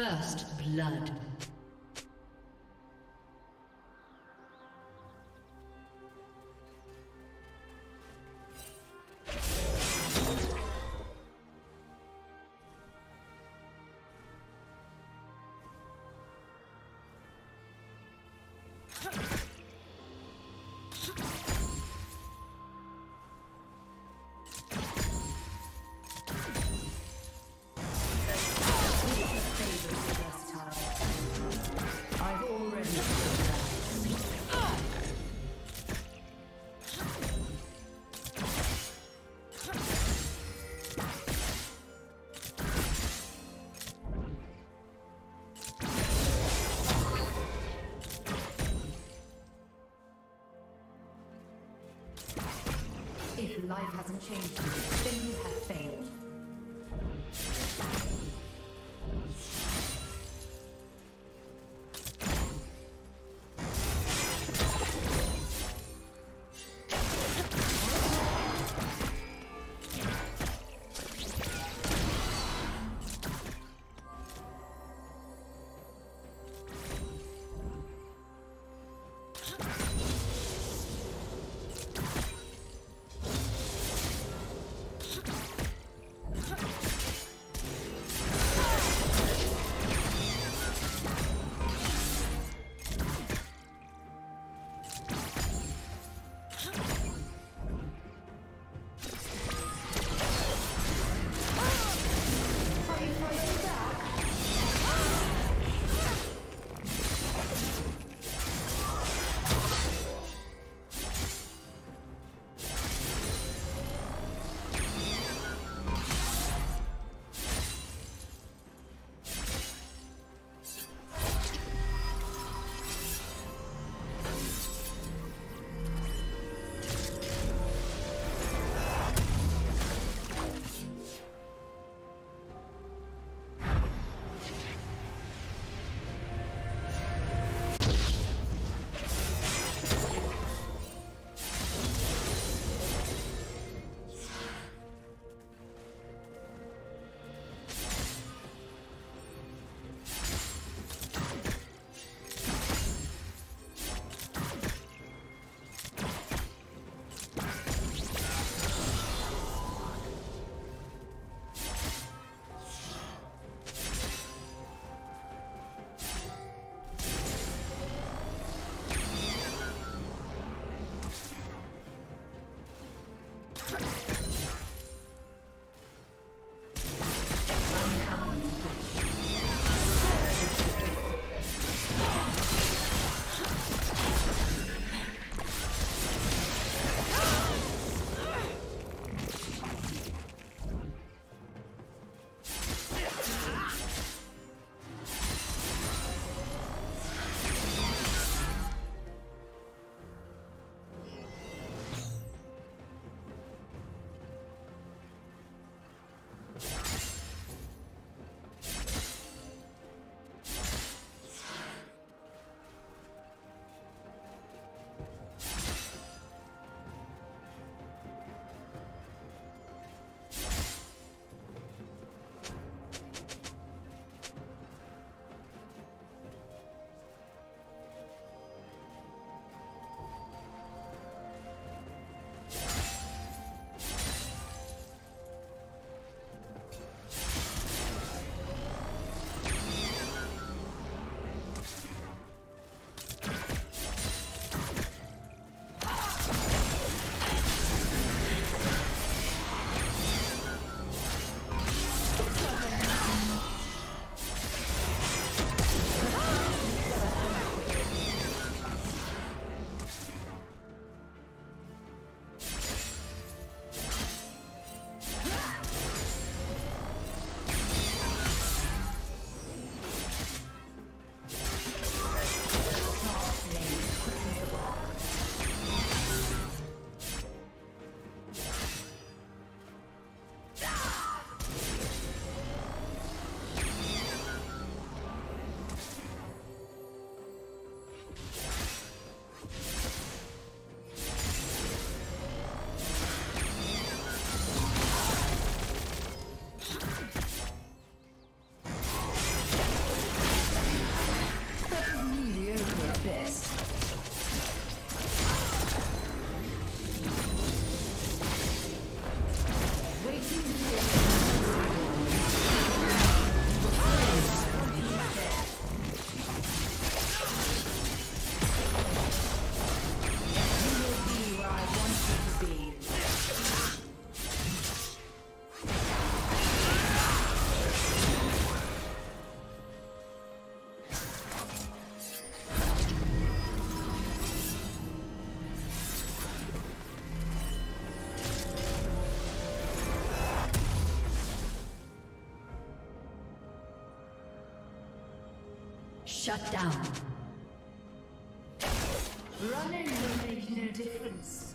First blood. Life hasn't changed, then you have Shut down. Running will make no difference.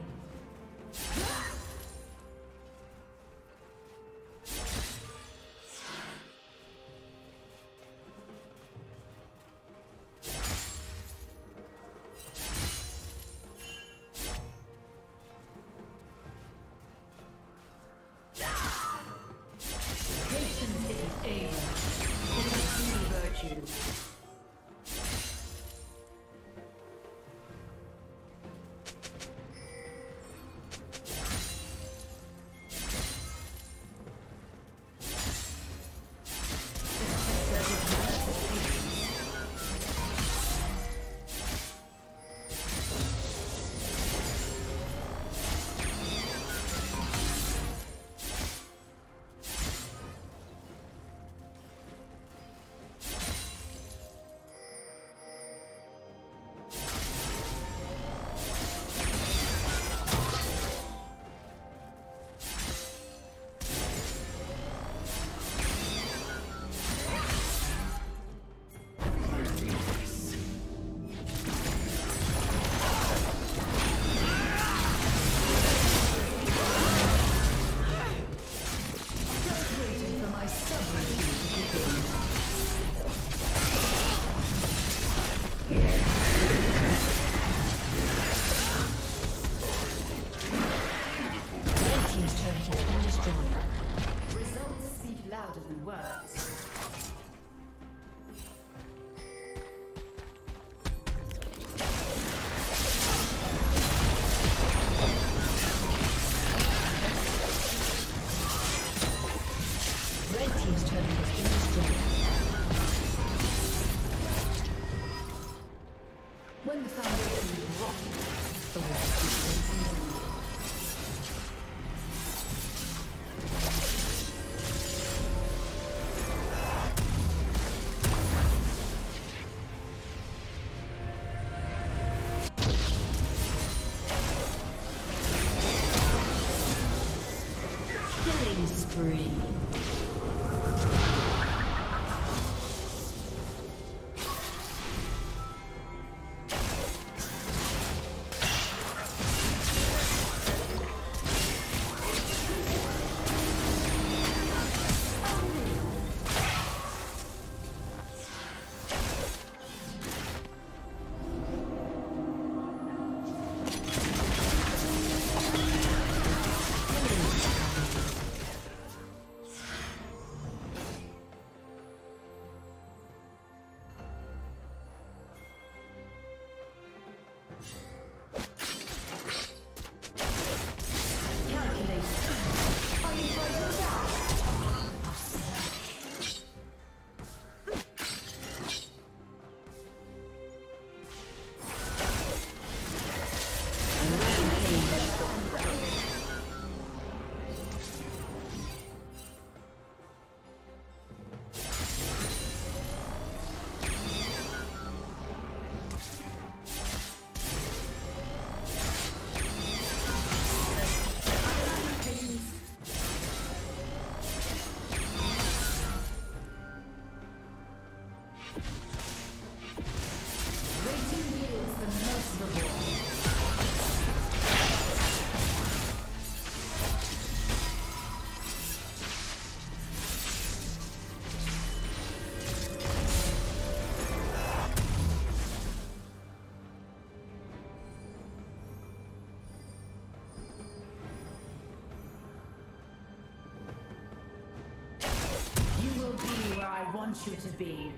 louder than words. spree. Want you to be.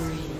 spree.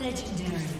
Legendary.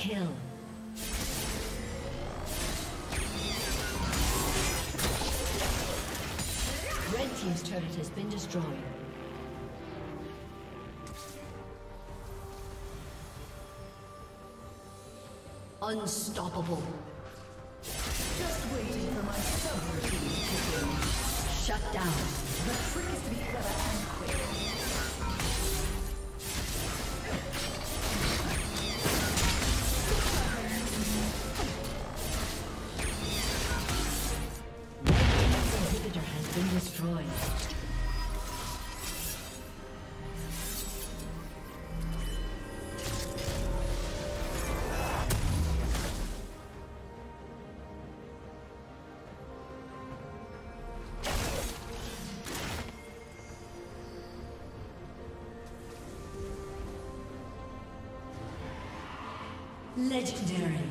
Kill. Red team's turret has been destroyed. Unstoppable. Just waiting for my subroutine to kick in. Shut down. The trick is to be clever Legendary.